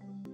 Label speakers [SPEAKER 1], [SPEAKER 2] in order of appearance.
[SPEAKER 1] Yippee!